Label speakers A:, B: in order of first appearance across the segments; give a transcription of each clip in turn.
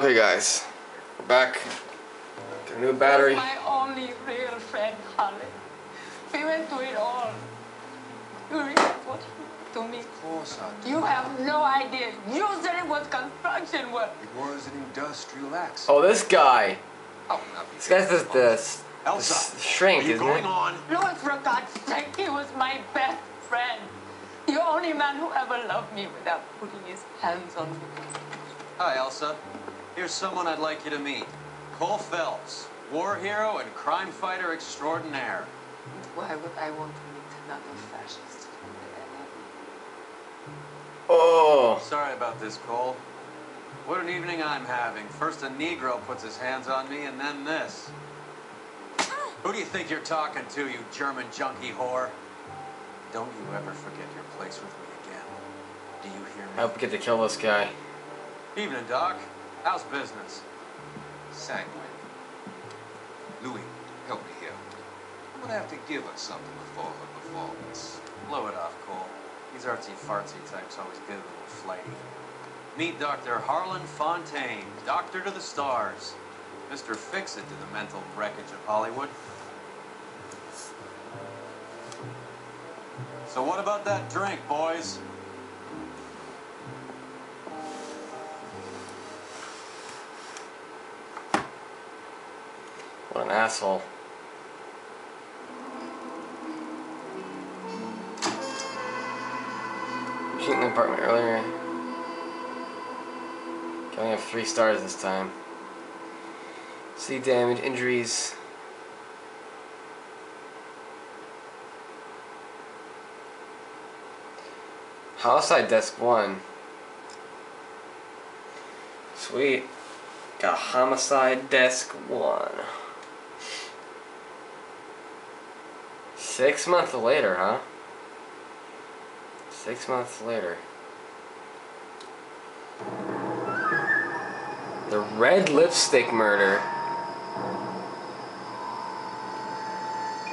A: Okay, guys, we're back. Got a new battery.
B: My only real friend, Harley. We went through it all. You realize what he did to me?
C: Of course I do.
B: You have no idea. You said it was construction work.
C: It was an industrial accident.
A: Oh, this guy.
C: Oh, now be
A: This guy's the, the, the
D: Elsa,
A: shrink, isn't
D: going
A: it?
D: on?
B: Louis, for God's sake, he was my best friend. The only man who ever loved me without putting his hands on me.
E: Hi, Elsa. Here's someone I'd like you to meet. Cole Phelps, war hero and crime fighter extraordinaire.
B: Why would I want to meet another fascist
A: Oh,
E: Sorry about this, Cole. What an evening I'm having. First a Negro puts his hands on me, and then this. Who do you think you're talking to, you German junkie whore? Don't you ever forget your place with me again. Do you hear me?
A: I hope we get to kill this guy.
E: Evening, Doc. How's business?
C: sanguine. Louis, help me here. I'm gonna have to give her something before her performance.
E: Blow it off, Cole. These artsy fartsy types always get a little flighty. Meet Dr. Harlan Fontaine, doctor to the stars. Mr. Fix It to the mental wreckage of Hollywood. So what about that drink, boys?
A: Asshole. Shooting the apartment earlier. Only have three stars this time. See damage, injuries. Homicide desk one. Sweet. Got homicide desk one. Six months later, huh? Six months later. The red lipstick murder.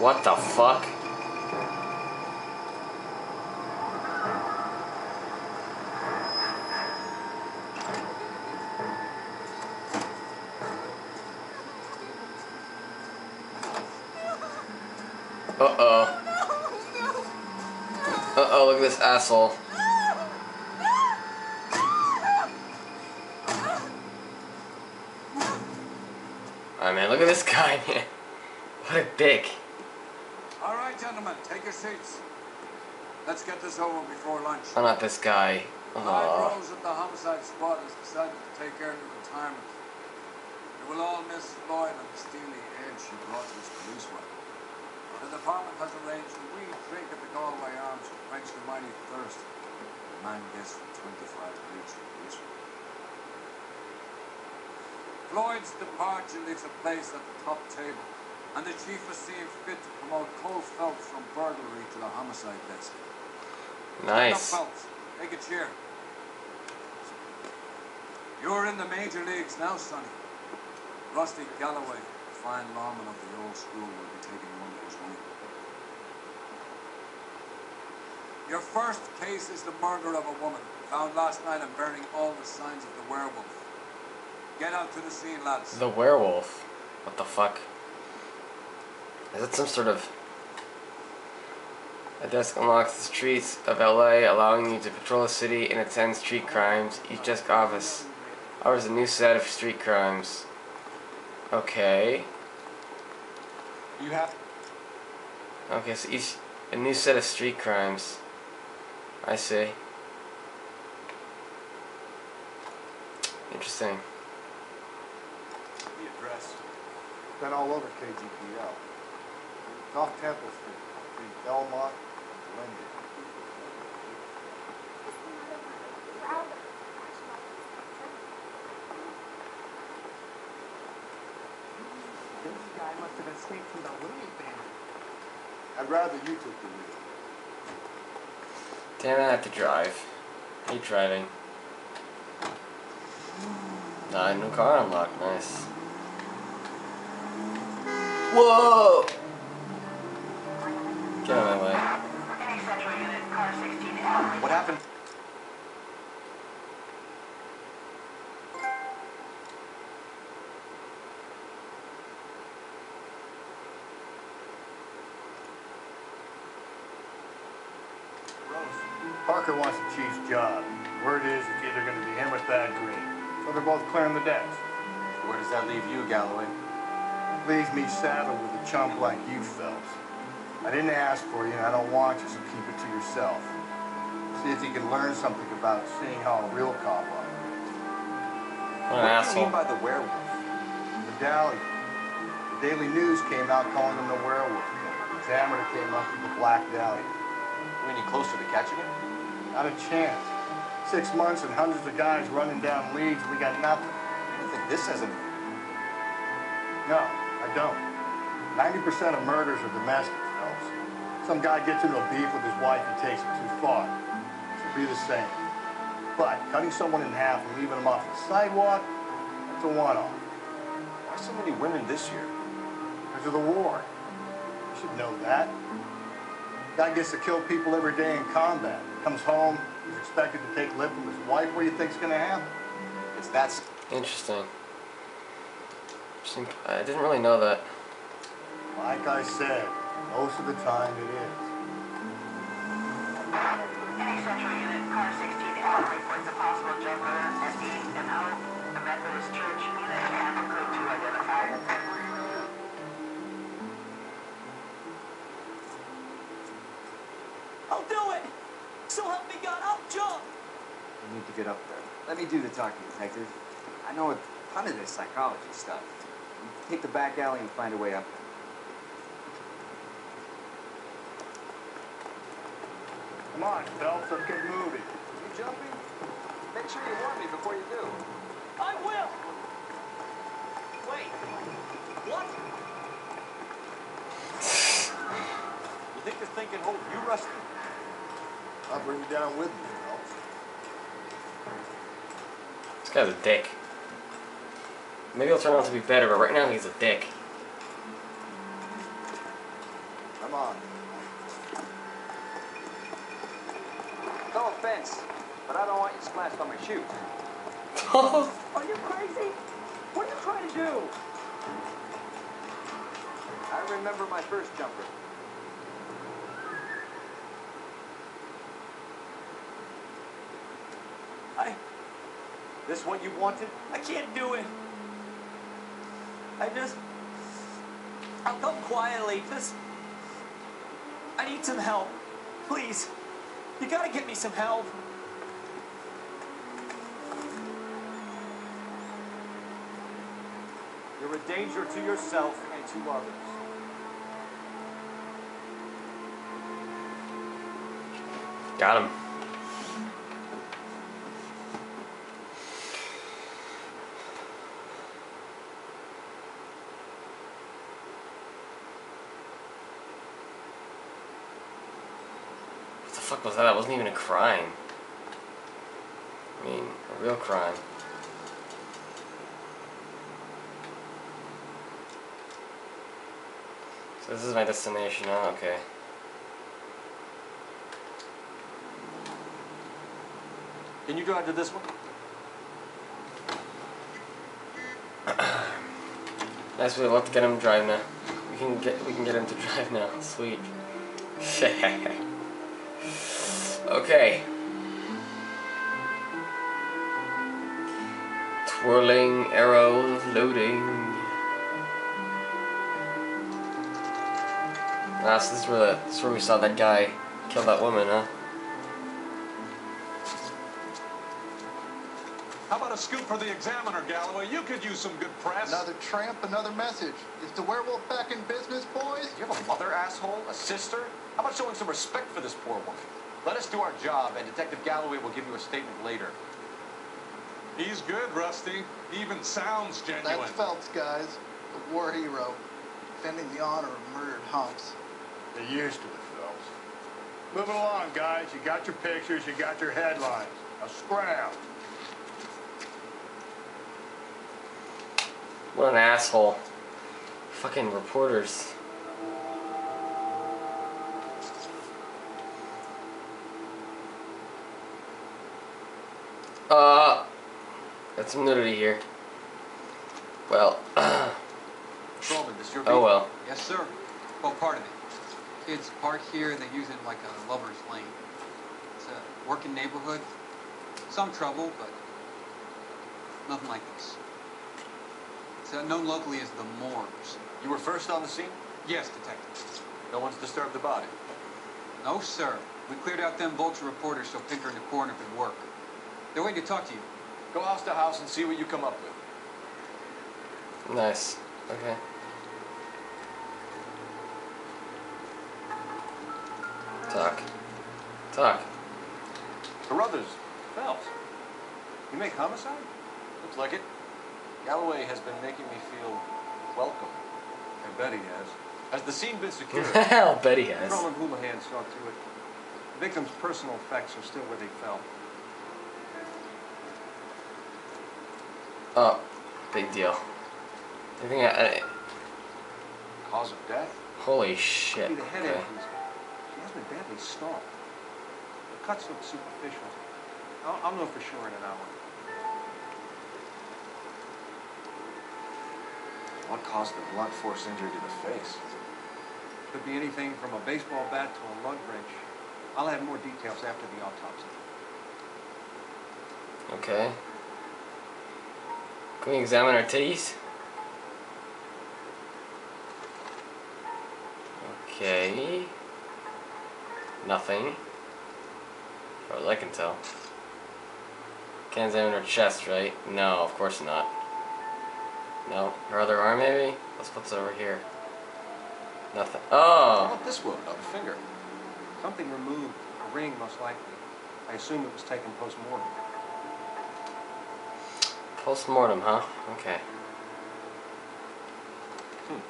A: What the fuck? Uh oh. Uh oh, look at this asshole. Alright, man, look at this guy, man. What a dick.
F: All right, gentlemen, take your seats. Let's get this over before lunch.
A: Oh, not this guy.
F: Clive
A: Oh.
F: Rose of the homicide squad has decided to take early retirement. You will all miss Floyd and the steely edge she brought to this police work. The department has arranged a wee drink at the Galway Arms to quench the mighty thirst. A man gets from 25 weeks police work. Floyd's departure leaves a place at the top table, and the chief has seen fit to promote Cole Phelps from burglary to the homicide desk.
A: Nice.
F: Phelps, take a chair. You're in the major leagues now, Sonny. Rusty Galloway, fine lawman of the old school, will be taking you under his wing. Your first case is the murder of a woman, found last night and bearing all the signs of the werewolf. Get out to the scene, lads.
A: The werewolf. What the fuck? Is it some sort of... A desk unlocks the streets of LA, allowing you to patrol the city and attend street crimes. Each desk office offers a new set of street crimes. Okay.
D: You have.
A: Okay, so each... A new set of street crimes. I see. Interesting.
D: The address.
G: Been all over KGPL. Off Temple Street, between Belmont and Glendale.
H: This guy must have escaped from the Louis band.
G: I'd rather you took the lead.
A: Damn, I have to drive. Hate driving. Nah, new car unlocked. Nice. Whoa! Get out of my way.
D: What happened?
G: Parker wants the chief's job. Word is it's either gonna be him or Thad Green. So they're both clearing the decks.
I: Where does that leave you, Galloway?
G: Leaves me saddled with a chump like you, Phelps. I didn't ask for you and I don't want you, so keep it to yourself. See if you can learn something about seeing how a real cop operates.
A: What an asshole.
I: by the werewolf?
G: Medallion. The Daily News came out calling him the werewolf. The Examiner came up with the Black Dahlia.
I: You any closer to catching him?
G: Not a chance. Six months and hundreds of guys running down leads. We got nothing.
I: I don't think this has any.
G: No, I don't. 90% of murders are domestic, Phelps. Some guy gets into a beef with his wife and takes it too far. Should be the same. But cutting someone in half and leaving them off the sidewalk, that's a one-off.
I: Why so many women this year?
G: Because of the war. You should know that. Guy gets to kill people every day in combat. Comes home, he's expected to take lip from his wife. What do you think's gonna happen?
I: It's that.
A: Interesting. I didn't really know that.
G: Like I said, most of the time it is.
J: Need to get up there. Let me do the talking, detective. I know a ton of this psychology stuff. Take the back alley and find a way up there.
G: Come on, Phelps, let's get moving.
J: You jumping? Make sure you warn me before you do.
K: I will! Wait, what?
I: You think this thing can hold you, Rusty?
G: I'll bring you down with me, Phelps.
A: This guy's a dick. Maybe he'll turn out to be better, but right now he's a dick.
G: Come on.
J: No offense, but I don't want you splashed on my shoes.
K: Are you crazy? What are you trying to do?
J: I remember my first jumper.
K: I,
I: This what you wanted?
K: I can't do it. I just, I'll come quietly, just, I need some help. Please, you gotta get me some help.
I: You're a danger to yourself and to others.
A: Got him. Fuck was that? That wasn't even a crime. I mean, a real crime. So this is my destination, huh? Okay.
I: Can you drive to this one?
A: Nice, we let's get him to drive now. We can get we can get him to drive now. Sweet. okay. Twirling arrows loading. Ah, so this is where the, this is where we saw that guy kill that woman, huh?
D: How about a scoop for the Examiner, Galloway? You could use some good press.
L: Another tramp, another message. Is the werewolf back in business, boys?
I: You have a mother, asshole? A sister? How about showing some respect for this poor woman? Let us do our job, and Detective Galloway will give you a statement later.
D: He's good, Rusty. He even sounds genuine.
L: That's Phelps, guys. The war hero. Defending the honor of murdered hunks.
G: They're used to it, Phelps. Moving along, guys. You got your pictures, you got your headlines. Now scram.
A: What an asshole. Fucking reporters. Uh, got some nudity here. Well,
J: Patrolman, this your
A: oh
J: beat?
A: well.
J: Yes, sir. Well, part of it. Kids park here and they use it like a lover's lane. It's a
E: Working neighborhood. Some trouble, but nothing like this. It's uh, known locally as the Moors.
I: You were first on the scene?
E: Yes, detective.
I: No one's disturbed the body.
E: No, sir. We cleared out them vulture reporters so Pinker and the coroner could work. They're waiting to talk to you.
I: Go house to house and see what you come up with.
A: Nice. Okay. Talk. Talk.
I: Carruthers, Phelps. You make homicide? Looks like it. Galloway has been making me feel welcome.
M: I bet he has.
I: Has the scene been secured?
A: I'll bet he has.
M: Roland Houlihan saw to it. The victim's personal effects are still where they fell.
A: Oh, big deal. I think I, I
I: Cause of death?
A: holy shit.
M: Maybe the head
A: Okay.
M: injuries. She has been badly stalked. The cuts look superficial. I'll, I'll know for sure in an hour.
I: What caused the blunt force injury to the face?
M: Could be anything from a baseball bat to a lug wrench. I'll have more details after the autopsy.
A: Okay. Can we examine our titties? Okay. Nothing. As far I can tell. Can't examine her chest, right? No, of course not. No. Her other arm, maybe? What's what's over here? Nothing. Oh!
M: How about this wound on the finger? Something removed. A ring, most likely. I assume it was taken post-mortem.
A: Post-mortem, huh? Okay. Hmm.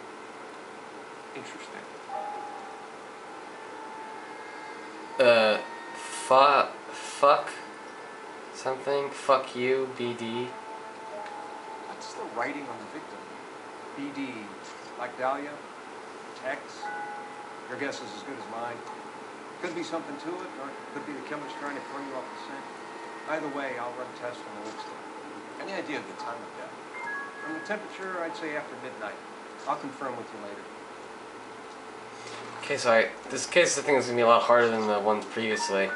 I: Interesting.
A: Uh, fu- fuck something. Fuck you, BD.
M: What's the writing on the victim? BD. Like Dahlia? X? Your guess is as good as mine. Could be something to it, or it could be the killer's trying to throw you off the scent. Either way, I'll run tests on the lipstick.
I: Any idea of the time of death?
M: From the temperature, I'd say after midnight. I'll confirm with you later.
A: Okay, so I, this case I think is gonna be a lot harder than the ones previously.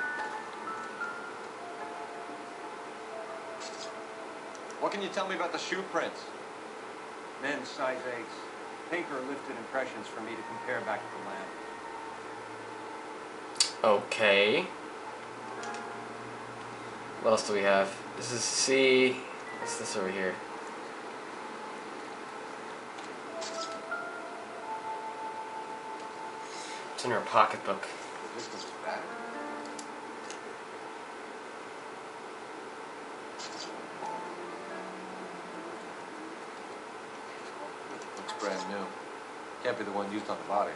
I: What can you tell me about the shoe prints?
M: Men's size 8s. Pinker lifted impressions for me to compare back to the lab.
A: Okay. What else do we have? This is C. What's this over here? It's in her pocketbook.
I: Looks brand new. Can't be the one used on the body.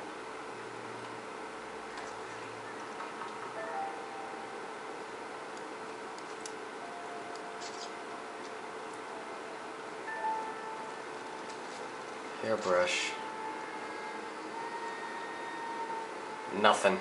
A: Hairbrush. Nothing.